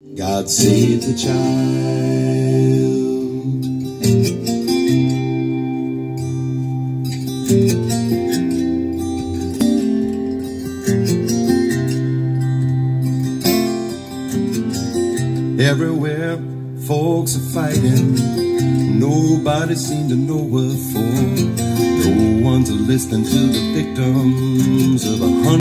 God save the child. Everywhere folks are fighting, nobody seems to know what for. No one's listening to the victims of a hundred.